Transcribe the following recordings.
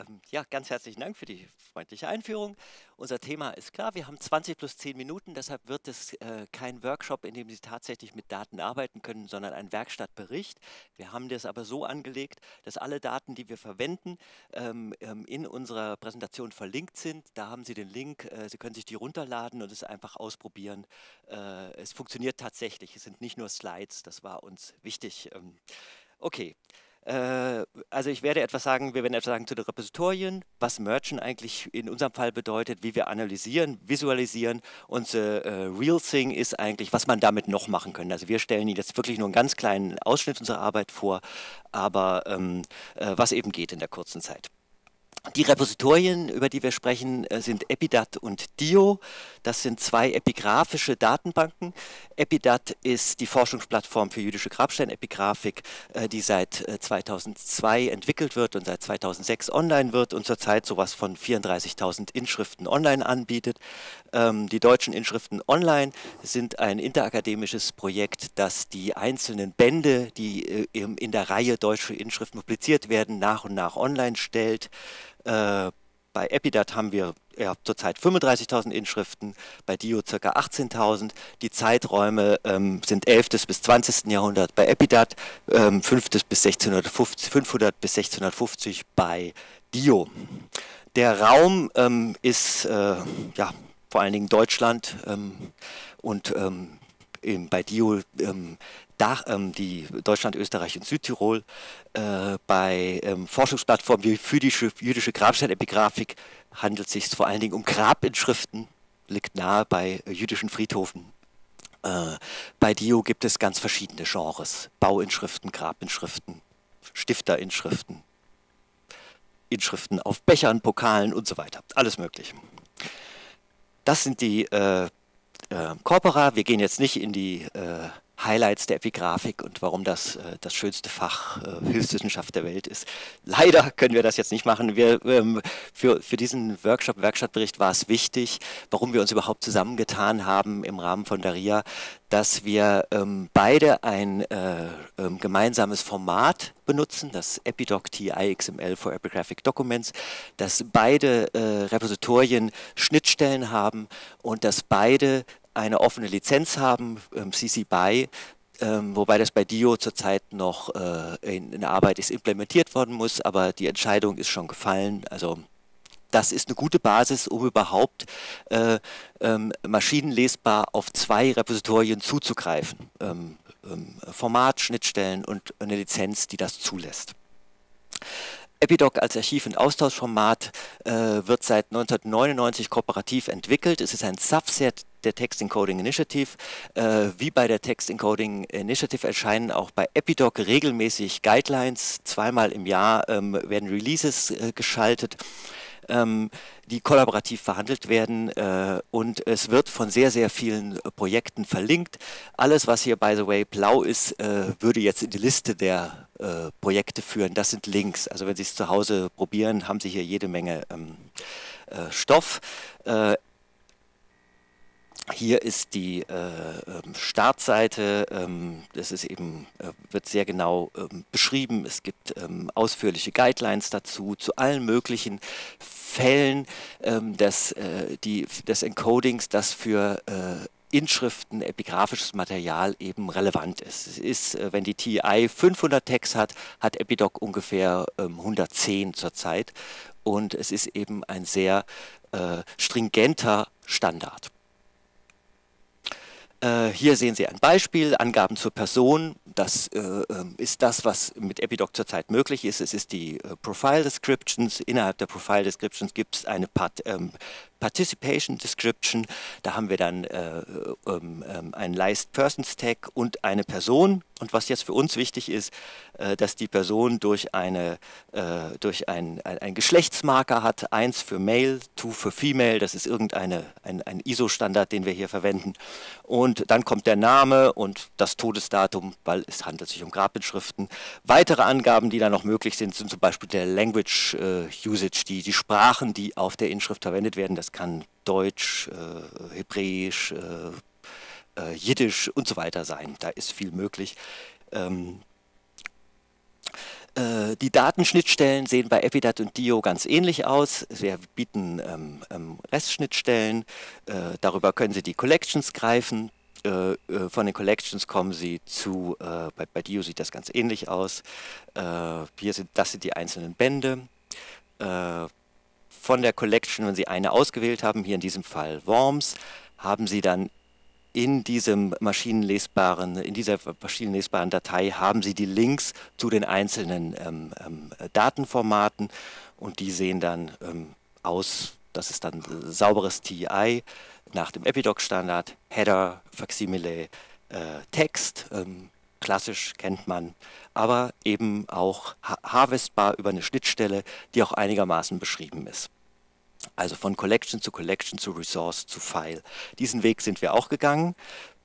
Ähm, ja, ganz herzlichen Dank für die freundliche Einführung. Unser Thema ist klar, wir haben 20 plus 10 Minuten, deshalb wird es äh, kein Workshop, in dem Sie tatsächlich mit Daten arbeiten können, sondern ein Werkstattbericht. Wir haben das aber so angelegt, dass alle Daten, die wir verwenden, ähm, ähm, in unserer Präsentation verlinkt sind. Da haben Sie den Link, äh, Sie können sich die runterladen und es einfach ausprobieren. Äh, es funktioniert tatsächlich, es sind nicht nur Slides, das war uns wichtig. Ähm, okay. Äh, also ich werde etwas sagen, wir werden etwas sagen zu den Repositorien, was Merchant eigentlich in unserem Fall bedeutet, wie wir analysieren, visualisieren. Unser äh, Real Thing ist eigentlich, was man damit noch machen kann. Also wir stellen Ihnen jetzt wirklich nur einen ganz kleinen Ausschnitt unserer Arbeit vor, aber ähm, äh, was eben geht in der kurzen Zeit. Die Repositorien, über die wir sprechen, äh, sind Epidat und Dio. Das sind zwei epigraphische Datenbanken. Epidat ist die Forschungsplattform für jüdische Grabsteinepigraphik, äh, die seit 2002 äh, entwickelt wird und seit 2006 online wird und zurzeit sowas von 34.000 Inschriften online anbietet. Ähm, die deutschen Inschriften online sind ein interakademisches Projekt, das die einzelnen Bände, die in der Reihe deutsche Inschriften publiziert werden, nach und nach online stellt. Bei Epidat haben wir ja, zurzeit 35.000 Inschriften, bei Dio ca. 18.000. Die Zeiträume ähm, sind 11. bis 20. Jahrhundert bei Epidat, ähm, 5. bis 1650, 500 bis 1650 bei Dio. Der Raum ähm, ist äh, ja, vor allen Dingen Deutschland ähm, und ähm, bei Dio Dach, ähm, die Deutschland, Österreich und Südtirol äh, bei ähm, Forschungsplattformen wie für die jüdische Grabsteinepigraphik handelt es sich vor allen Dingen um Grabinschriften, liegt nahe bei äh, jüdischen Friedhofen. Äh, bei Dio gibt es ganz verschiedene Genres, Bauinschriften, Grabinschriften, Stifterinschriften, Inschriften auf Bechern, Pokalen und so weiter, alles mögliche. Das sind die äh, äh, Corpora. Wir gehen jetzt nicht in die äh, Highlights der Epigraphik und warum das äh, das schönste Fach äh, Hilfswissenschaft der Welt ist. Leider können wir das jetzt nicht machen. Wir, ähm, für, für diesen Workshop, Werkstattbericht war es wichtig, warum wir uns überhaupt zusammengetan haben im Rahmen von Daria, dass wir ähm, beide ein äh, ähm, gemeinsames Format benutzen, das Epidoc TI XML for Epigraphic Documents, dass beide äh, Repositorien Schnittstellen haben und dass beide eine offene Lizenz haben, ähm, CC BY, ähm, wobei das bei Dio zurzeit noch äh, in, in, Arbeit ist implementiert worden muss, aber die Entscheidung ist schon gefallen. Also das ist eine gute Basis, um überhaupt äh, ähm, maschinenlesbar auf zwei Repositorien zuzugreifen. Ähm, ähm, Format, Schnittstellen und eine Lizenz, die das zulässt. Epidoc als Archiv- und Austauschformat äh, wird seit 1999 kooperativ entwickelt. Es ist ein Subset der Text Encoding Initiative. Äh, wie bei der Text Encoding Initiative erscheinen auch bei Epidoc regelmäßig Guidelines. Zweimal im Jahr ähm, werden Releases äh, geschaltet ähm, die kollaborativ verhandelt werden äh, und es wird von sehr, sehr vielen äh, Projekten verlinkt. Alles, was hier, by the way, blau ist, äh, würde jetzt in die Liste der äh, Projekte führen. Das sind Links. Also wenn Sie es zu Hause probieren, haben Sie hier jede Menge ähm, äh, Stoff. Äh, hier ist die äh, ähm, Startseite, ähm, das ist eben, äh, wird sehr genau ähm, beschrieben. Es gibt ähm, ausführliche Guidelines dazu, zu allen möglichen Fällen des, die, des Encodings, das für äh, Inschriften, epigraphisches Material eben relevant ist. Es ist, äh, wenn die TI 500 Tags hat, hat Epidoc ungefähr 110 ähm, zurzeit und es ist eben ein sehr äh, stringenter Standard. Äh, hier sehen Sie ein Beispiel, Angaben zur Person. Das äh, ähm, ist das, was mit Epidoc zurzeit möglich ist. Es ist die äh, Profile Descriptions. Innerhalb der Profile Descriptions gibt es eine Part, ähm, Participation Description. Da haben wir dann äh, ähm, ähm, einen List Persons Tag und eine Person. Und was jetzt für uns wichtig ist, äh, dass die Person durch, eine, äh, durch ein, ein, Geschlechtsmarker hat. Eins für Male, two für Female. Das ist irgendeine ein, ein ISO-Standard, den wir hier verwenden. Und dann kommt der Name und das Todesdatum, weil es handelt sich um Grabinschriften. Weitere Angaben, die da noch möglich sind, sind zum Beispiel der Language äh, Usage, die, die Sprachen, die auf der Inschrift verwendet werden. Das kann Deutsch, äh, Hebräisch, äh, äh, Jiddisch und so weiter sein. Da ist viel möglich. Ähm, Äh, die Datenschnittstellen sehen bei Epidat und Dio ganz ähnlich aus. Wir bieten ähm, ähm, REST-Schnittstellen. Äh, darüber können Sie die Collections greifen. Äh, äh von den Collections kommen Sie zu, äh, bei, bei, Dio sieht das ganz ähnlich aus. Äh, hier sind, das sind die einzelnen Bände. Von der Collection, wenn Sie eine ausgewählt haben, hier in diesem Fall Worms, haben Sie dann in diesem maschinenlesbaren, in dieser maschinenlesbaren Datei haben Sie die Links zu den einzelnen ähm, ähm, Datenformaten und die sehen dann ähm, aus, das ist dann sauberes TI nach dem Epidoc-Standard, Header, Facsimile, äh, Text, ähm, klassisch kennt man, aber eben auch harvestbar über eine Schnittstelle, die auch einigermaßen beschrieben ist. Also von Collection zu Collection zu Resource zu File. Diesen Weg sind wir auch gegangen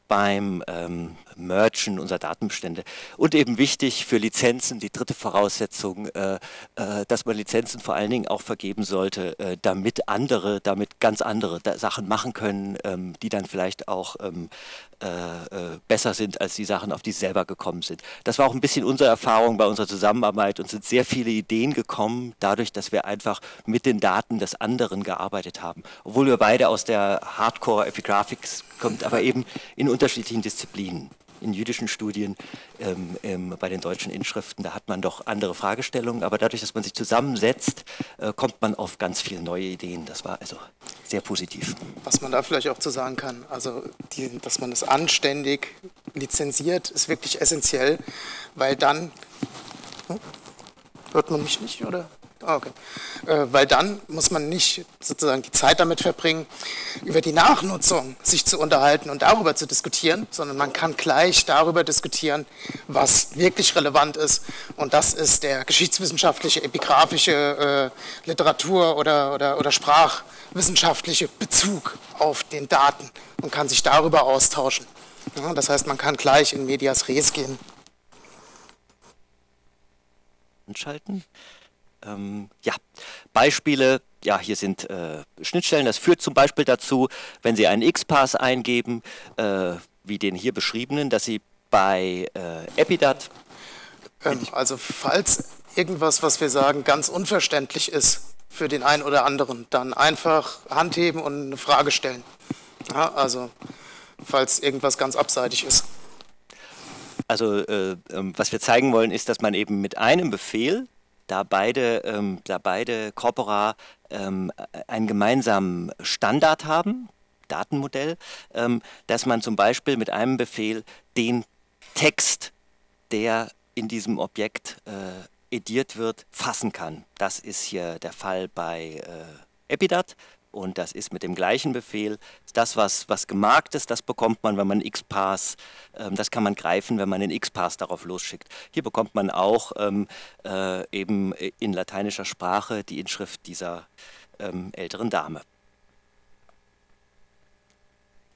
beim ähm, Mergen unserer Datenbestände. Und eben wichtig für Lizenzen, die dritte Voraussetzung, äh, äh, dass man Lizenzen vor allen Dingen auch vergeben sollte, äh, damit andere, damit ganz andere Sachen machen können, ähm, die dann vielleicht auch ähm, äh, äh, besser sind als die Sachen, auf die sie selber gekommen sind. Das war auch ein bisschen unsere Erfahrung bei unserer Zusammenarbeit und sind sehr viele Ideen gekommen, dadurch, dass wir einfach mit den Daten des anderen gearbeitet haben. Obwohl wir beide aus der Hardcore Kommen, aber eben in unterschiedlichen Disziplinen in jüdischen Studien, ähm, ähm, bei den deutschen Inschriften, da hat man doch andere Fragestellungen, aber dadurch, dass man sich zusammensetzt, äh, kommt man auf ganz viele neue Ideen. Das war also sehr positiv. Was man da vielleicht auch zu sagen kann, also die, dass man das anständig lizenziert, ist wirklich essentiell, weil dann, hm, hört man mich nicht, oder? Ah, okay. Äh, weil dann muss man nicht sozusagen die Zeit damit verbringen, über die Nachnutzung sich zu unterhalten und darüber zu diskutieren, sondern man kann gleich darüber diskutieren, was wirklich relevant ist. Und das ist der geschichtswissenschaftliche, epigraphische äh, Literatur oder, oder, oder sprachwissenschaftliche Bezug auf den Daten und kann sich darüber austauschen. Ja, das heißt, man kann gleich in Medias Res gehen. Entschalten. Ähm, ja, Beispiele, ja, hier sind äh, Schnittstellen. Das führt zum Beispiel dazu, wenn Sie einen XPath eingeben, äh, wie den hier beschriebenen, dass Sie bei äh, Epidat... Ähm, also falls irgendwas, was wir sagen, ganz unverständlich ist für den einen oder anderen, dann einfach handheben und eine Frage stellen. Ja, also falls irgendwas ganz abseitig ist. Also äh, ähm, was wir zeigen wollen, ist, dass man eben mit einem Befehl da beide, ähm, da beide Corpora ähm, einen gemeinsamen Standard haben, Datenmodell, ähm, dass man zum Beispiel mit einem Befehl den Text, der in diesem Objekt äh, ediert wird, fassen kann. Das ist hier der Fall bei äh, Epidat und das ist mit dem gleichen Befehl. Das, was, was gemarkt ist, das bekommt man, wenn man XPath, ähm, das kann man greifen, wenn man den XPath darauf losschickt. Hier bekommt man auch ähm, äh, eben in lateinischer Sprache die Inschrift dieser ähm, älteren Dame.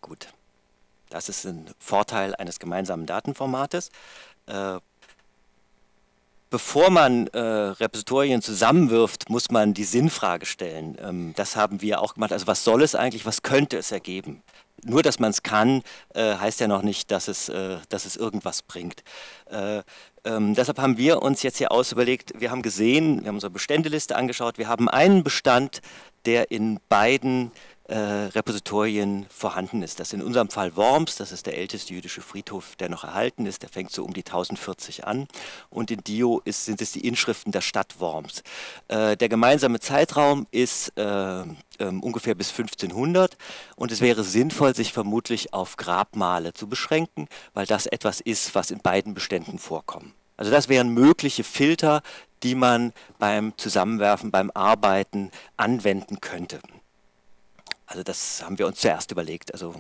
Gut, das ist ein Vorteil eines gemeinsamen Datenformates. Äh, bevor man äh, Repositorien zusammenwirft, muss man die Sinnfrage stellen. Ähm, das haben wir auch gemacht. Also was soll es eigentlich, was könnte es ergeben? Nur, dass man es kann, äh, heißt ja noch nicht, dass es, äh, dass es irgendwas bringt. Äh, ähm, deshalb haben wir uns jetzt hier ausüberlegt, wir haben gesehen, wir haben unsere Beständeliste angeschaut, wir haben einen Bestand, der in beiden äh, Repositorien vorhanden ist. Das ist in unserem Fall Worms, das ist der älteste jüdische Friedhof, der noch erhalten ist, der fängt so um die 1040 an. Und in Dio ist, sind es die Inschriften der Stadt Worms. Äh, der gemeinsame Zeitraum ist äh, ähm, ungefähr bis 1500 und es wäre sinnvoll, sich vermutlich auf Grabmale zu beschränken, weil das etwas ist, was in beiden Beständen vorkommt. Also das wären mögliche Filter, die man beim Zusammenwerfen, beim Arbeiten anwenden könnte. Also das haben wir uns zuerst überlegt, also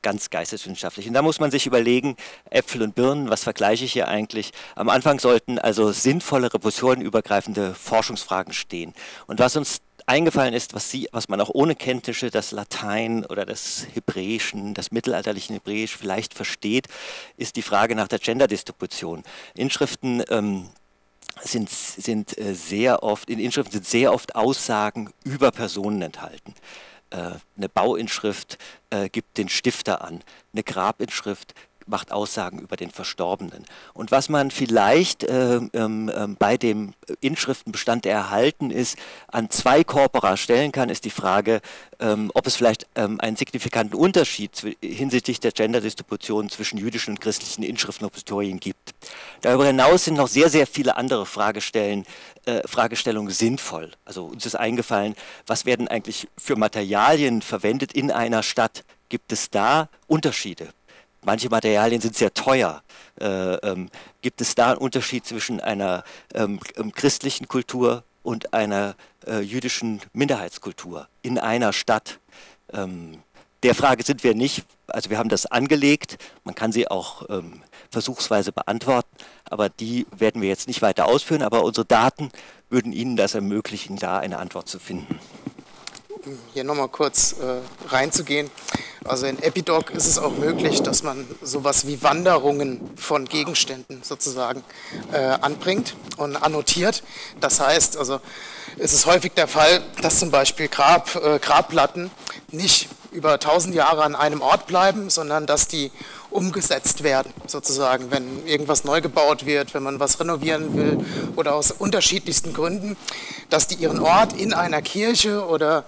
ganz geisteswissenschaftlich. Und da muss man sich überlegen, Äpfel und Birnen, was vergleiche ich hier eigentlich? Am Anfang sollten also sinnvolle, repositionenübergreifende Forschungsfragen stehen. Und was uns eingefallen ist, was, sie, was man auch ohne Kenntnisse des Latein oder des Hebräischen, des mittelalterlichen Hebräisch vielleicht versteht, ist die Frage nach der Genderdistribution. Inschriften ähm, sind, sind äh, sehr oft, in Inschriften sind sehr oft Aussagen über Personen enthalten. Äh, eine Bauinschrift äh, gibt den Stifter an, eine Grabinschrift macht Aussagen über den Verstorbenen. Und was man vielleicht äh, ähm, ähm, bei dem Inschriftenbestand, der erhalten ist, an zwei Corpora stellen kann, ist die Frage, ähm, ob es vielleicht ähm, einen signifikanten Unterschied hinsichtlich der Genderdistribution zwischen jüdischen und christlichen Inschriftenrepositorien gibt. Darüber hinaus sind noch sehr, sehr viele andere Fragestellen, äh, Fragestellungen sinnvoll. Also uns ist eingefallen, was werden eigentlich für Materialien verwendet in einer Stadt? Gibt es da Unterschiede? Manche Materialien sind sehr teuer. Äh, ähm, gibt es da einen Unterschied zwischen einer ähm, ähm christlichen Kultur und einer äh, jüdischen Minderheitskultur in einer Stadt? Ähm, der Frage sind wir nicht, also wir haben das angelegt, man kann sie auch ähm, versuchsweise beantworten, aber die werden wir jetzt nicht weiter ausführen, aber unsere Daten würden Ihnen das ermöglichen, da eine Antwort zu finden. Hier nochmal kurz äh, reinzugehen. Also in Epidoc ist es auch möglich, dass man sowas wie Wanderungen von Gegenständen sozusagen äh, anbringt und annotiert. Das heißt, also ist es häufig der Fall, dass zum Beispiel Grab, äh, Grabplatten nicht über tausend Jahre an einem Ort bleiben, sondern dass die umgesetzt werden, sozusagen, wenn irgendwas neu gebaut wird, wenn man was renovieren will oder aus unterschiedlichsten Gründen, dass die ihren Ort in einer Kirche oder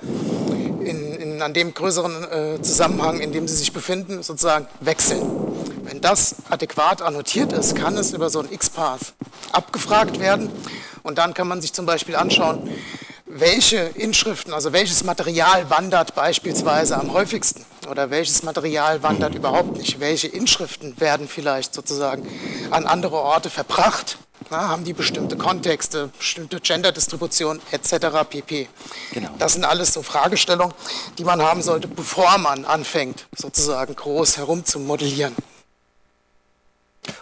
an dem größeren äh, Zusammenhang, in dem sie sich befinden, sozusagen wechseln. Wenn das adäquat annotiert ist, kann es über so ein X-Path abgefragt werden und dann kann man sich zum Beispiel anschauen, welche Inschriften, also welches Material wandert beispielsweise am häufigsten oder welches Material wandert überhaupt nicht, welche Inschriften werden vielleicht sozusagen an andere Orte verbracht, Na, haben die bestimmte Kontexte, bestimmte Genderdistribution etc. pp. Genau. Das sind alles so Fragestellungen, die man haben sollte, bevor man anfängt, sozusagen groß herumzumodellieren.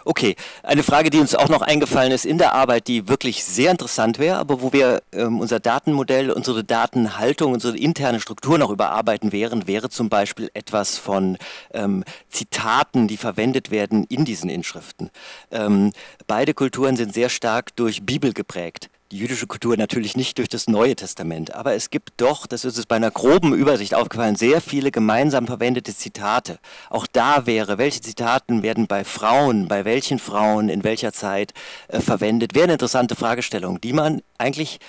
Okay, eine Frage, die uns auch noch eingefallen ist in der Arbeit, die wirklich sehr interessant wäre, aber wo wir ähm, unser Datenmodell, unsere Datenhaltung, unsere interne Struktur noch überarbeiten wären, wäre zum Beispiel etwas von ähm, Zitaten, die verwendet werden in diesen Inschriften. Ähm, beide Kulturen sind sehr stark durch Bibel geprägt die jüdische Kultur natürlich nicht durch das Neue Testament, aber es gibt doch, das ist es bei einer groben Übersicht aufgefallen, sehr viele gemeinsam verwendete Zitate. Auch da wäre, welche Zitaten werden bei Frauen, bei welchen Frauen, in welcher Zeit äh, verwendet, wäre eine interessante Fragestellung, die man eigentlich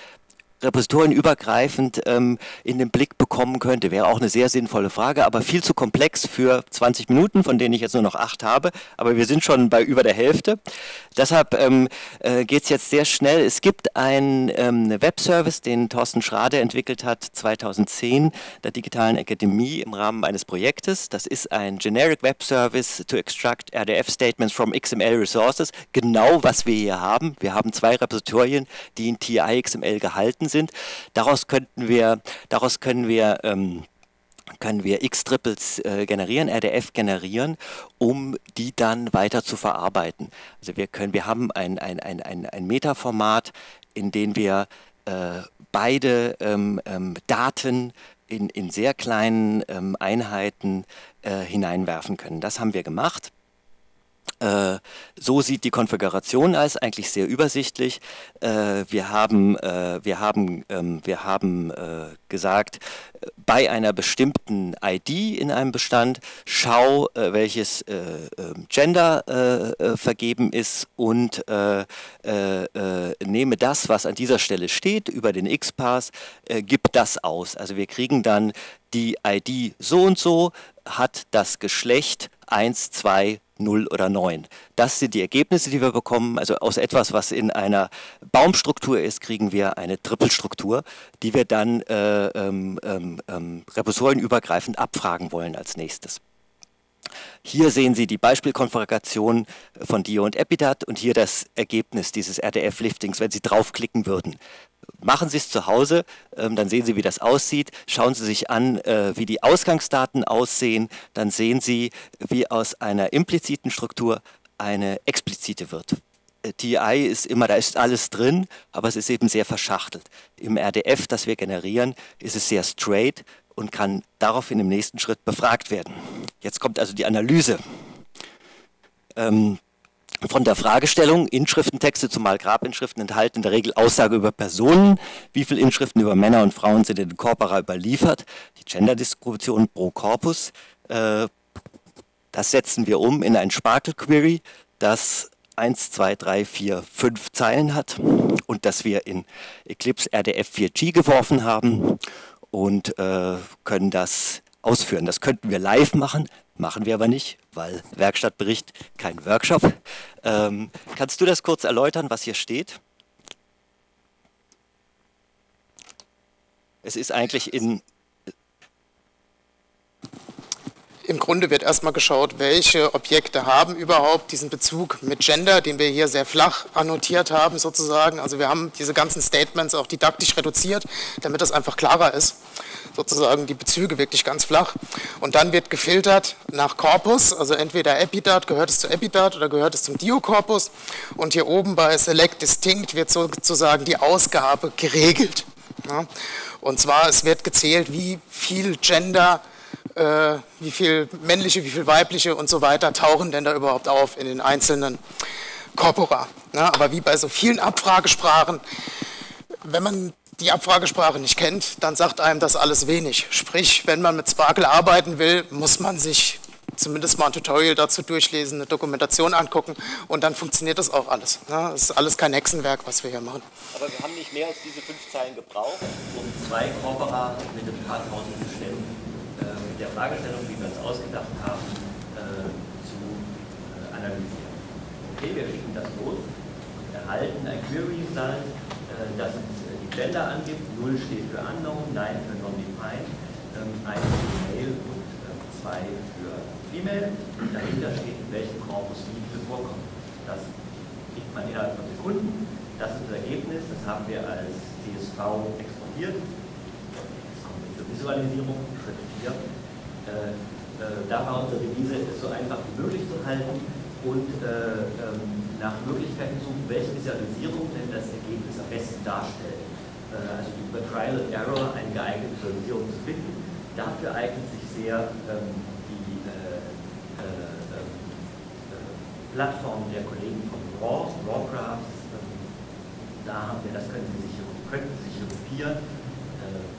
repositorienübergreifend ähm, in den Blick bekommen könnte. Wäre auch eine sehr sinnvolle Frage, aber viel zu komplex für 20 Minuten, von denen ich jetzt nur noch acht habe. Aber wir sind schon bei über der Hälfte. Deshalb ähm, äh, geht es jetzt sehr schnell. Es gibt einen ähm, Webservice, den Thorsten Schrade entwickelt hat 2010 der Digitalen Akademie im Rahmen eines Projektes. Das ist ein Generic Web Service to extract RDF Statements from XML Resources. Genau was wir hier haben. Wir haben zwei Repositorien, die in TI XML gehalten sind. Daraus könnten wir, daraus können wir ähm, können wir X-Triples äh, generieren, RDF generieren, um die dann weiter zu verarbeiten. Also wir können, wir haben ein, ein, ein, ein, ein Metaformat, in dem wir äh, beide ähm, ähm, Daten in, in sehr kleinen ähm, Einheiten äh, hineinwerfen können. Das haben wir gemacht. Äh, so sieht die Konfiguration aus, eigentlich sehr übersichtlich. Äh, wir haben, äh, wir haben, ähm, wir haben äh, gesagt, bei einer bestimmten ID in einem Bestand, schau, äh, welches äh, ähm, Gender vergeben ist und nehme das, was an dieser Stelle steht, über den X-Pass, gib das aus. Also wir kriegen dann die ID so und so, hat das Geschlecht 1, 2, 0 oder 9. Das sind die Ergebnisse, die wir bekommen. Also aus etwas, was in einer Baumstruktur ist, kriegen wir eine Trippelstruktur, die wir dann äh, ähm, ähm, ähm reposorienübergreifend abfragen wollen als nächstes. Hier sehen Sie die Beispielkonfiguration von Dio und Epidat und hier das Ergebnis dieses RDF-Liftings, wenn Sie draufklicken würden. Machen Sie es zu Hause, ähm, dann sehen Sie, wie das aussieht. Schauen Sie sich an, äh, wie die Ausgangsdaten aussehen. Dann sehen Sie, wie aus einer impliziten Struktur eine explizite wird. Äh, TI ist immer, da ist alles drin, aber es ist eben sehr verschachtelt. Im RDF, das wir generieren, ist es sehr straight und kann daraufhin im nächsten Schritt befragt werden. Jetzt kommt also die Analyse. Ähm, von der Fragestellung, Inschriftentexte, zumal Grabinschriften, enthalten in der Regel Aussage über Personen, wie viele Inschriften über Männer und Frauen sind in den Corpora überliefert, die Genderdistribution pro Corpus, äh, Das setzen wir um in ein Sparkle Query, das 1, 2, 3, 4, 5 Zeilen hat und das wir in Eclipse RDF 4G geworfen haben und äh, können das ausführen. Das könnten wir live machen, machen wir aber nicht, weil Werkstattbericht kein Workshop. Ähm, kannst du das kurz erläutern, was hier steht? Es ist eigentlich in Im Grunde wird erstmal geschaut, welche Objekte haben überhaupt diesen Bezug mit Gender, den wir hier sehr flach annotiert haben sozusagen. Also wir haben diese ganzen Statements auch didaktisch reduziert, damit das einfach klarer ist. Sozusagen die Bezüge wirklich ganz flach. Und dann wird gefiltert nach Korpus, also entweder Epidat, gehört es zu Epidat oder gehört es zum Diokorpus. Und hier oben bei Select Distinct wird sozusagen die Ausgabe geregelt. Und zwar, es wird gezählt, wie viel Gender äh, wie viel männliche, wie viel weibliche und so weiter tauchen denn da überhaupt auf in den einzelnen Corpora. Ja, aber wie bei so vielen Abfragesprachen, wenn man die Abfragesprache nicht kennt, dann sagt einem das alles wenig. Sprich, wenn man mit Sparkle arbeiten will, muss man sich zumindest mal ein Tutorial dazu durchlesen, eine Dokumentation angucken und dann funktioniert das auch alles. Ne? Das ist alles kein Hexenwerk, was wir hier machen. Aber wir haben nicht mehr als diese fünf Zeilen gebraucht, um zwei Corpora mit ein paar tausend der Fragestellung, wie wir uns ausgedacht haben, äh, zu äh, analysieren. Okay, wir schicken das los, erhalten ein Query-Result, äh, das uns die Gender angibt, 0 steht für Unknown, 9 für Non-Defined, ähm, 1 für Male und 2 äh, für Female. Und dahinter steht, in welchem Korpus diese vorkommen. Das kriegt man innerhalb von Sekunden. Das ist das Ergebnis, das haben wir als CSV exportiert. Jetzt kommt die Visualisierung, Schritt 4 äh, äh, da war unsere Devise, es so einfach wie möglich zu halten und äh, ähm, nach Möglichkeiten suchen, welche Visualisierung denn das Ergebnis am besten darstellt. also über Trial and Error eine geeignete Visualisierung zu finden. Dafür eignet sich sehr ähm, die ähm, Plattform der Kollegen von Raw, Rawcrafts. da haben wir, das können Sie sich, könnten Sie sich kopieren.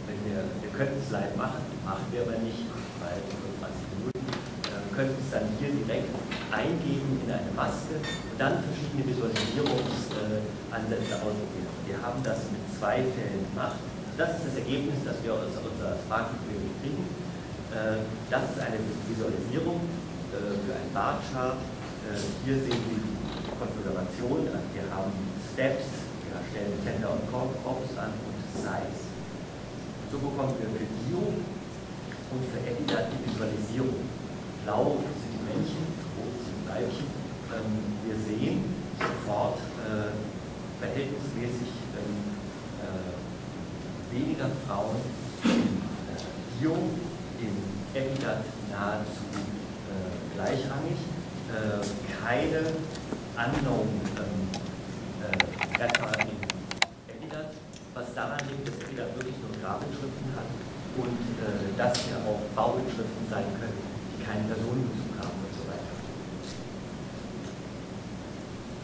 wenn wir, wir könnten es live machen, machen wir aber nicht bei 25 Minuten, äh, können es dann hier direkt eingeben in eine Maske und dann verschiedene Visualisierungsansätze ausprobieren. Wir haben das mit zwei Fällen gemacht. Das ist das Ergebnis, das wir aus unserer Query kriegen. Äh, das ist eine Visualisierung äh, für ein Barchart. Hier sehen Sie die Konfiguration. Wir haben Steps, wir stellen Tender und Corpus an und Size. So bekommen wir für Dio und verändert die Visualisierung. Blau sind die Männchen, rot sind die Weibchen. Ähm, wir sehen sofort äh, verhältnismäßig ähm, äh, weniger Frauen im äh, Bio, im Epidat nahezu äh, gleichrangig, äh, keine unknown ähm, äh, in Epidat, was daran liegt, dass Epidat wirklich nur Grabenschriften hat und äh, dass ja auch Bauinschriften sein können, die keinen Personenbezug haben und so weiter.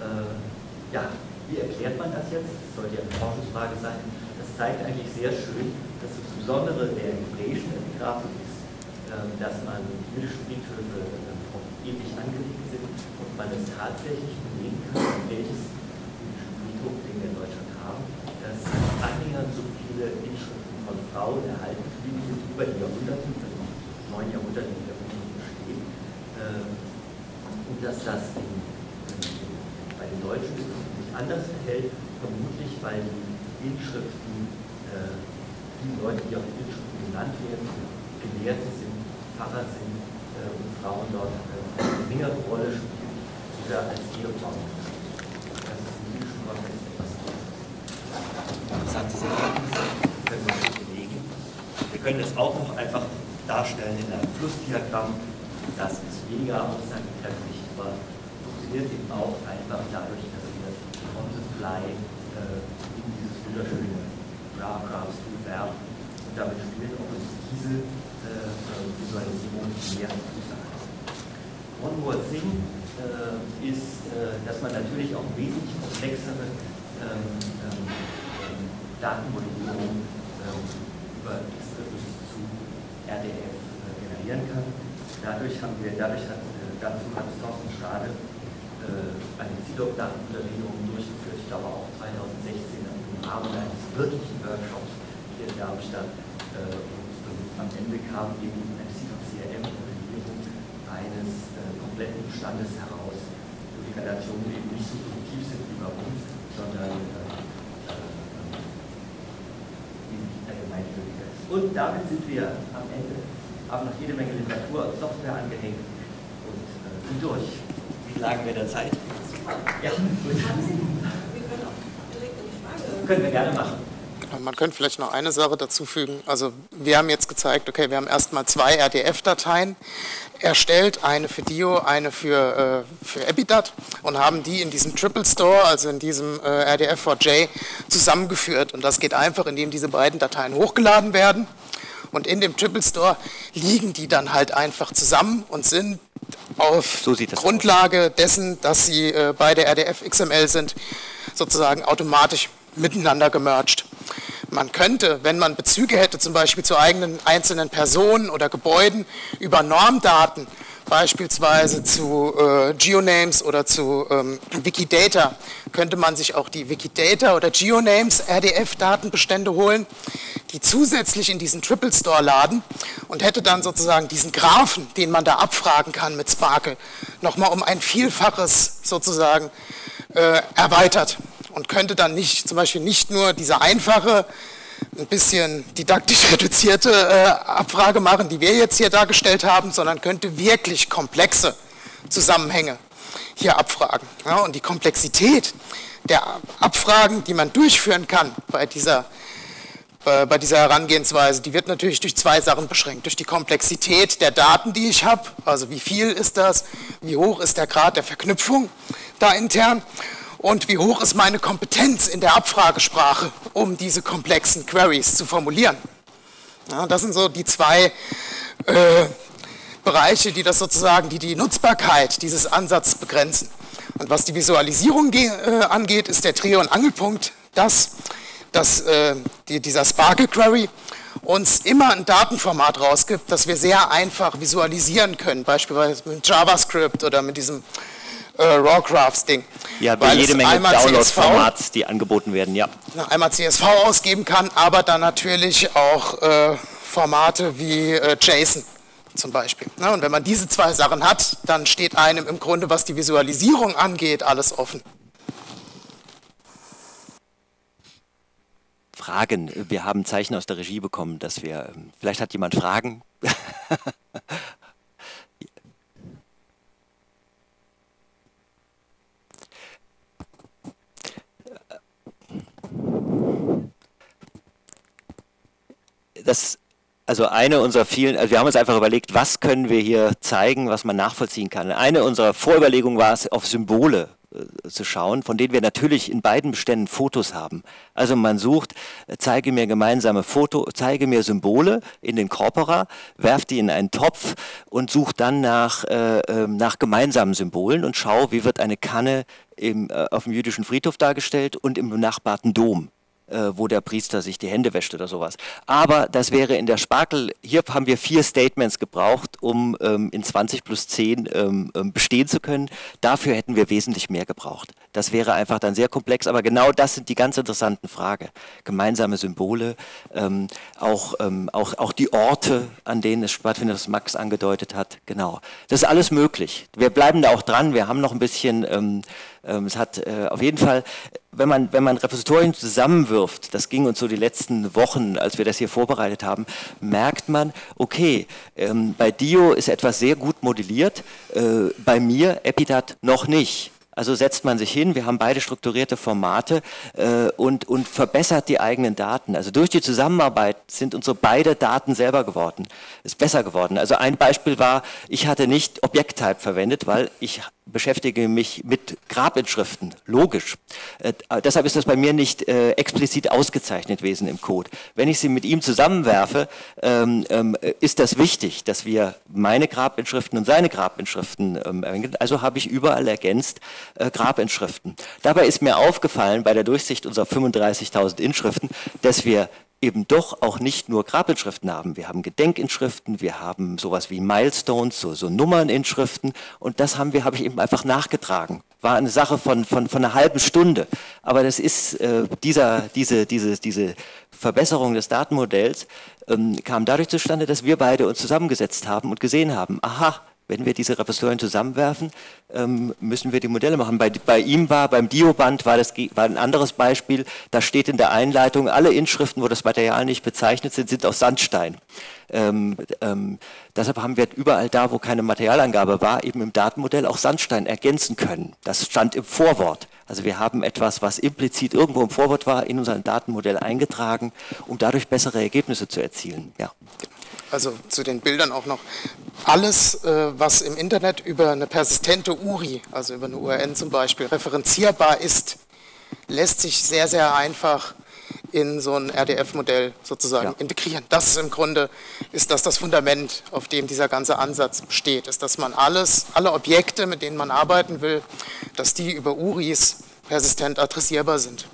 Äh, ja, wie erklärt man das jetzt? Das sollte ja eine Forschungsfrage sein. Das zeigt eigentlich sehr schön, dass das Besondere der hebräischen Epigraphe ist, äh, dass man jüdische Friedhöfe äh, ähnlich angelegt sind und man es tatsächlich belegen kann, welches jüdische Friedhof, den wir in Deutschland haben, dass Anhänger so viele Inschriften von Frauen erhalten geblieben sind über die Jahrhunderte, also neun Jahrhunderte in der Bibel steht. Ähm, und dass das in, in, bei den Deutschen sich anders verhält, vermutlich weil die Inschriften, äh, die Leute, die auf Inschriften genannt werden, Gelehrte sind, Pfarrer sind äh, und Frauen dort äh, eine geringere Rolle spielen, sogar als Ehefrauen. Das ist im jüdischen Kontext etwas anderes. Sagt diese können wir belegen. Wir können es auch noch einfach darstellen in einem Flussdiagramm. Das ist weniger aussagekräftig, aber funktioniert eben auch einfach dadurch, dass wir on the fly äh, wunderschöne Graph werfen. Und damit spielt auch uns diese äh, Visualisierung mehr zusagt. One more thing äh, ist, äh, dass man natürlich auch wesentlich komplexere ähm, ähm, Datenmodellierung über X zu RDF generieren kann. dadurch, haben wir, dadurch hat, äh, dazu hat Thorsten äh, eine CIDOC-Datenuntersuchung durchgeführt, ich glaube auch 2016 im Rahmen eines wirklichen Workshops hier in Darmstadt. Äh, und am Ende kam eben eine CIDOC-CRM-Modellierung eines äh, kompletten Bestandes heraus, wo die Relationen eben nicht so produktiv sind wie bei uns, sondern allgemeingültiger ist. Und damit sind wir am Ende, haben noch jede Menge Literatur und Software angehängt und sind durch. Wie lagen wir der Zeit? Ja, gut. Wir können auch direkt in die Frage. Können wir gerne machen. Genau, man könnte vielleicht noch eine Sache dazu fügen. Also wir haben jetzt gezeigt, okay, wir haben erstmal zwei RDF-Dateien erstellt, eine für Dio, eine für, äh, für Epidat und haben die in diesem Triple Store, also in diesem äh, RDF4J zusammengeführt. Und das geht einfach, indem diese beiden Dateien hochgeladen werden. Und in dem Triple Store liegen die dann halt einfach zusammen und sind auf so Grundlage aus. dessen, dass sie äh, beide RDF XML sind, sozusagen automatisch miteinander gemerged. Man könnte, wenn man Bezüge hätte, zum Beispiel zu eigenen einzelnen Personen oder Gebäuden, über Normdaten, beispielsweise zu äh, Geonames oder zu ähm, Wikidata, könnte man sich auch die Wikidata oder Geonames RDF-Datenbestände holen, die zusätzlich in diesen Triple Store laden und hätte dann sozusagen diesen Graphen, den man da abfragen kann mit Sparkle, nochmal um ein Vielfaches sozusagen äh, erweitert und könnte dann nicht zum Beispiel nicht nur diese einfache, ein bisschen didaktisch reduzierte äh, Abfrage machen, die wir jetzt hier dargestellt haben, sondern könnte wirklich komplexe Zusammenhänge hier abfragen. Ja, und die Komplexität der Abfragen, die man durchführen kann bei dieser, äh, bei dieser Herangehensweise, die wird natürlich durch zwei Sachen beschränkt. Durch die Komplexität der Daten, die ich habe, also wie viel ist das, wie hoch ist der Grad der Verknüpfung da intern und wie hoch ist meine Kompetenz in der Abfragesprache, um diese komplexen Queries zu formulieren. Ja, das sind so die zwei äh, Bereiche, die das sozusagen, die die Nutzbarkeit dieses Ansatzes begrenzen. Und was die Visualisierung äh, angeht, ist der Dreh- und Angelpunkt das, dass äh, die, dieser Sparkle Query uns immer ein Datenformat rausgibt, das wir sehr einfach visualisieren können, beispielsweise mit JavaScript oder mit diesem äh, Rawcrafts-Ding. Ja, bei jede Menge Download-Formats, die angeboten werden, ja. Einmal CSV ausgeben kann, aber dann natürlich auch äh, Formate wie äh, JSON zum Beispiel. Ne? Und wenn man diese zwei Sachen hat, dann steht einem im Grunde, was die Visualisierung angeht, alles offen. Fragen. Wir haben Zeichen aus der Regie bekommen, dass wir, ähm, vielleicht hat jemand Fragen. das, also eine unserer vielen, also wir haben uns einfach überlegt, was können wir hier zeigen, was man nachvollziehen kann. Eine unserer Vorüberlegungen war es, auf Symbole äh, zu schauen, von denen wir natürlich in beiden Beständen Fotos haben. Also man sucht, äh, zeige mir gemeinsame Foto, zeige mir Symbole in den Corpora, werft die in einen Topf und sucht dann nach, äh, ähm, nach gemeinsamen Symbolen und schau, wie wird eine Kanne im, äh, auf dem jüdischen Friedhof dargestellt und im benachbarten Dom äh, wo der Priester sich die Hände wäscht oder sowas. Aber das wäre in der Sparkel, hier haben wir vier Statements gebraucht, um ähm, in 20 plus 10 ähm, ähm, bestehen zu können. Dafür hätten wir wesentlich mehr gebraucht. Das wäre einfach dann sehr komplex, aber genau das sind die ganz interessanten Fragen. Gemeinsame Symbole, ähm, auch, ähm, auch, auch die Orte, an denen es stattfindet, was Max angedeutet hat. Genau. Das ist alles möglich. Wir bleiben da auch dran. Wir haben noch ein bisschen ähm, es hat äh, auf jeden Fall, wenn man, wenn man Repositorien zusammenwirft, das ging uns so die letzten Wochen, als wir das hier vorbereitet haben, merkt man, okay, ähm, bei Dio ist etwas sehr gut modelliert, äh, bei mir, Epidat, noch nicht. Also setzt man sich hin, wir haben beide strukturierte Formate äh, und, und verbessert die eigenen Daten. Also durch die Zusammenarbeit sind unsere beide Daten selber geworden, ist besser geworden. Also ein Beispiel war, ich hatte nicht Objekttype verwendet, weil ich beschäftige mich mit Grabinschriften, logisch. Äh, deshalb ist das bei mir nicht äh, explizit ausgezeichnet gewesen im Code. Wenn ich sie mit ihm zusammenwerfe, ähm, ähm, ist das wichtig, dass wir meine Grabinschriften und seine Grabinschriften ähm. Also habe ich überall ergänzt äh, Grabinschriften. Dabei ist mir aufgefallen bei der Durchsicht unserer 35.000 Inschriften, dass wir eben doch auch nicht nur Grabinschriften haben. Wir haben Gedenkinschriften, wir haben sowas wie Milestones, so, so Nummerninschriften und das haben wir, habe ich eben einfach nachgetragen. War eine Sache von, von, von einer halben Stunde. Aber das ist äh, dieser, diese, diese, diese Verbesserung des Datenmodells ähm, kam dadurch zustande, dass wir beide uns zusammengesetzt haben und gesehen haben, aha, wenn wir diese Repositorien zusammenwerfen, ähm, müssen wir die Modelle machen. Bei, bei, ihm war, beim Dioband war das war ein anderes Beispiel, da steht in der Einleitung, alle Inschriften, wo das Material nicht bezeichnet sind, sind aus Sandstein. Ähm, ähm, deshalb haben wir überall da, wo keine Materialangabe war, eben im Datenmodell auch Sandstein ergänzen können. Das stand im Vorwort. Also wir haben etwas, was implizit irgendwo im Vorwort war, in unser Datenmodell eingetragen, um dadurch bessere Ergebnisse zu erzielen. Ja. Also zu den Bildern auch noch. Alles, äh, was im Internet über eine persistente URI, also über eine URN zum Beispiel, referenzierbar ist, lässt sich sehr, sehr einfach in so ein RDF-Modell sozusagen ja. integrieren. Das ist im Grunde ist das das Fundament, auf dem dieser ganze Ansatz besteht, ist, dass man alles, alle Objekte, mit denen man arbeiten will, dass die über URIs persistent adressierbar sind.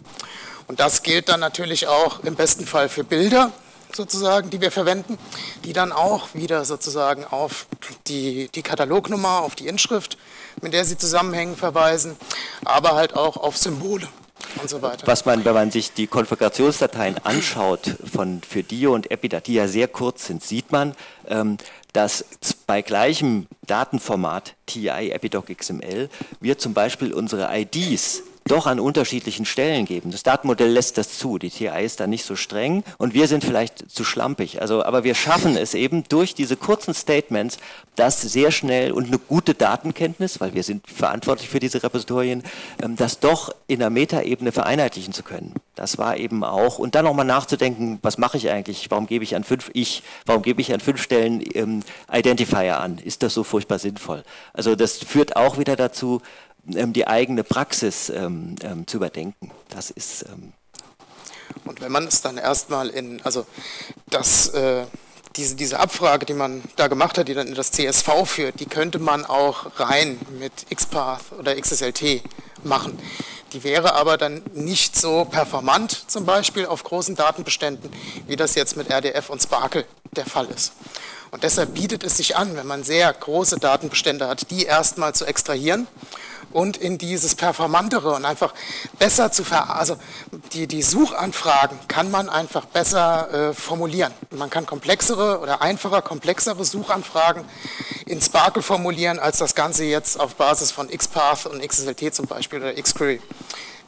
Und das gilt dann natürlich auch im besten Fall für Bilder, sozusagen, die wir verwenden, die dann auch wieder sozusagen auf die, die Katalognummer, auf die Inschrift, mit der sie zusammenhängen, verweisen, aber halt auch auf Symbole. Und so weiter. Was man, wenn man sich die Konfigurationsdateien anschaut von, für Dio und Epidat, die ja sehr kurz sind, sieht man, ähm, dass bei gleichem Datenformat TI Epidoc XML wir zum Beispiel unsere IDs doch an unterschiedlichen Stellen geben. Das Datenmodell lässt das zu. Die TI ist da nicht so streng und wir sind vielleicht zu schlampig. Also, aber wir schaffen es eben durch diese kurzen Statements, das sehr schnell und eine gute Datenkenntnis, weil wir sind verantwortlich für diese Repositorien, ähm, das doch in der Metaebene vereinheitlichen zu können. Das war eben auch und dann nochmal nachzudenken, was mache ich eigentlich? Warum gebe ich an fünf ich? Warum gebe ich an fünf Stellen ähm, Identifier an? Ist das so furchtbar sinnvoll? Also das führt auch wieder dazu, die eigene Praxis ähm, ähm, zu überdenken. Das ist. Ähm und wenn man es dann erstmal in, also das, äh, diese, diese Abfrage, die man da gemacht hat, die dann in das CSV führt, die könnte man auch rein mit XPath oder XSLT machen. Die wäre aber dann nicht so performant, zum Beispiel auf großen Datenbeständen, wie das jetzt mit RDF und Sparkle der Fall ist. Und deshalb bietet es sich an, wenn man sehr große Datenbestände hat, die erstmal zu extrahieren und in dieses Performantere und einfach besser zu ver also die, die Suchanfragen kann man einfach besser äh, formulieren. Man kann komplexere oder einfacher, komplexere Suchanfragen in Sparkle formulieren, als das Ganze jetzt auf Basis von XPath und XSLT zum Beispiel oder XQuery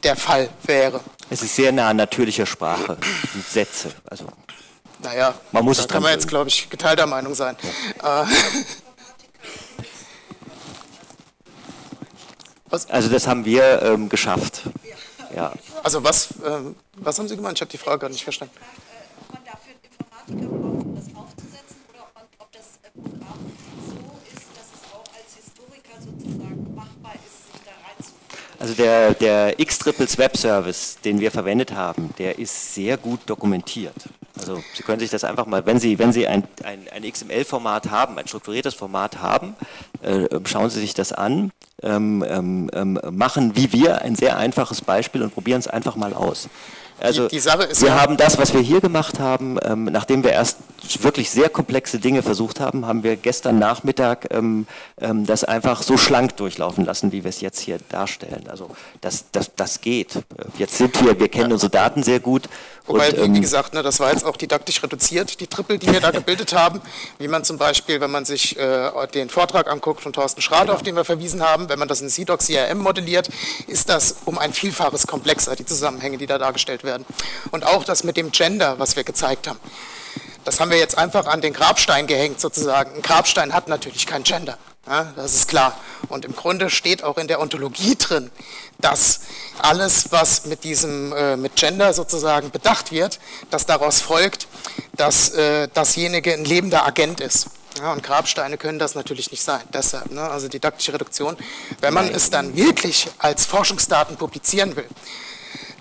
der Fall wäre. Es ist sehr nah an natürlicher Sprache und Sätze. Also naja, man muss da kann man jetzt, glaube ich, geteilter Meinung sein. Ja. Was? Also das haben wir ähm, geschafft. Ja. Also was, ähm, was haben Sie gemeint? Ich habe die Frage gar nicht verstanden. Ob man dafür Informatiker braucht, um das aufzusetzen oder ob, das äh, Programm so ist, dass es auch als Historiker sozusagen machbar ist, sich da reinzuführen? Also der, der X-Triples Web Service, den wir verwendet haben, der ist sehr gut dokumentiert. Also Sie können sich das einfach mal, wenn Sie, wenn Sie ein, ein, ein XML-Format haben, ein strukturiertes Format haben, äh, schauen Sie sich das an, ähm, ähm, ähm, machen wie wir ein sehr einfaches Beispiel und probieren es einfach mal aus. Also die, die wir ja haben das, was wir hier gemacht haben, ähm, nachdem wir erst wirklich sehr komplexe Dinge versucht haben, haben wir gestern Nachmittag ähm, ähm, das einfach so schlank durchlaufen lassen, wie wir es jetzt hier darstellen. Also das, das, das geht. Jetzt sind wir, wir kennen ja. unsere Daten sehr gut. Wobei, und, wie, wie gesagt, ne, das war jetzt auch didaktisch reduziert, die Triple, die wir da gebildet haben. Wie man zum Beispiel, wenn man sich äh, den Vortrag anguckt von Thorsten Schrader, genau. auf den wir verwiesen haben, wenn man das in CDOC CRM modelliert, ist das um ein Vielfaches komplexer, die Zusammenhänge, die da dargestellt werden. Und auch das mit dem Gender, was wir gezeigt haben. Das haben wir jetzt einfach an den Grabstein gehängt sozusagen. Ein Grabstein hat natürlich kein Gender. Ja, das ist klar. Und im Grunde steht auch in der Ontologie drin, dass alles, was mit diesem äh, mit Gender sozusagen bedacht wird, dass daraus folgt, dass äh, dasjenige ein lebender Agent ist. Ja, und Grabsteine können das natürlich nicht sein. Deshalb, ne, also didaktische Reduktion. Wenn man es dann wirklich als Forschungsdaten publizieren will,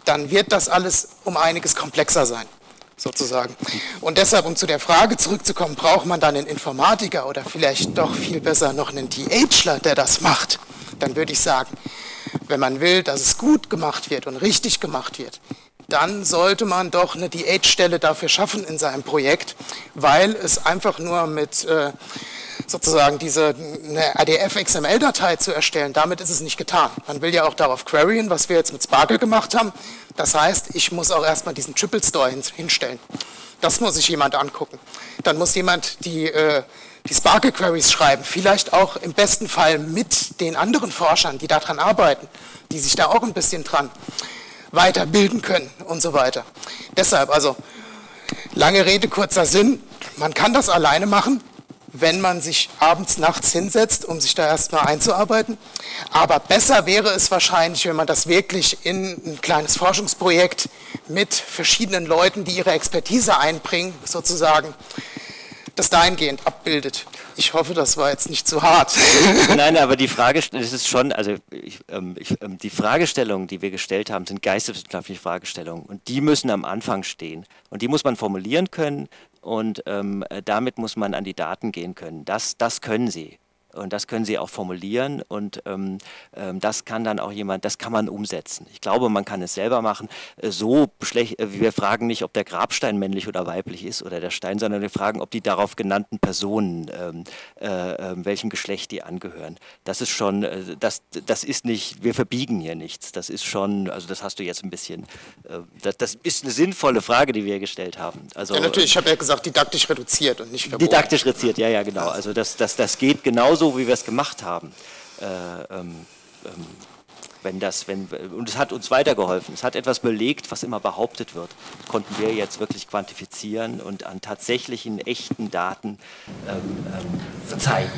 dann wird das alles um einiges komplexer sein sozusagen. Und deshalb, um zu der Frage zurückzukommen, braucht man dann einen Informatiker oder vielleicht doch viel besser noch einen DHler, der das macht? Dann würde ich sagen, wenn man will, dass es gut gemacht wird und richtig gemacht wird, dann sollte man doch eine Diätstelle dafür schaffen in seinem Projekt, weil es einfach nur mit äh, sozusagen diese eine ADF-XML-Datei zu erstellen, damit ist es nicht getan. Man will ja auch darauf queryen, was wir jetzt mit Sparkle gemacht haben. Das heißt, ich muss auch erstmal diesen Triple Store hinstellen. Das muss sich jemand angucken. Dann muss jemand die, äh, die Sparkle-Queries schreiben, vielleicht auch im besten Fall mit den anderen Forschern, die daran arbeiten, die sich da auch ein bisschen dran weiterbilden können und so weiter. Deshalb also, lange Rede, kurzer Sinn, man kann das alleine machen, wenn man sich abends, nachts hinsetzt, um sich da erstmal einzuarbeiten. Aber besser wäre es wahrscheinlich, wenn man das wirklich in ein kleines Forschungsprojekt mit verschiedenen Leuten, die ihre Expertise einbringen, sozusagen, das dahingehend abbildet. Ich hoffe, das war jetzt nicht zu hart. Nein, aber die Frage, das ist schon, also ich, ähm, ich, ähm, die Fragestellungen, die wir gestellt haben, sind geisteswissenschaftliche Fragestellungen und die müssen am Anfang stehen und die muss man formulieren können und ähm, damit muss man an die Daten gehen können. Das, das können sie. Und das können Sie auch formulieren und ähm, ähm, das kann dann auch jemand, das kann man umsetzen. Ich glaube, man kann es selber machen. Äh, so schlecht, äh, wir fragen nicht, ob der Grabstein männlich oder weiblich ist oder der Stein, sondern wir fragen, ob die darauf genannten Personen, ähm, äh, ähm, welchem Geschlecht die angehören. Das ist schon, äh, das, das ist nicht, wir verbiegen hier nichts. Das ist schon, also das hast du jetzt ein bisschen, äh, das, das, ist eine sinnvolle Frage, die wir gestellt haben. Also, ja, natürlich, ich habe ja gesagt, didaktisch reduziert und nicht verboten. Didaktisch reduziert, ja, ja, genau. Also das, das, das geht genauso so, wie wir es gemacht haben. Äh, ähm, ähm, wenn das, wenn, und es hat uns weitergeholfen. Es hat etwas belegt, was immer behauptet wird. Konnten wir jetzt wirklich quantifizieren und an tatsächlichen, echten Daten ähm, ähm, zeigen.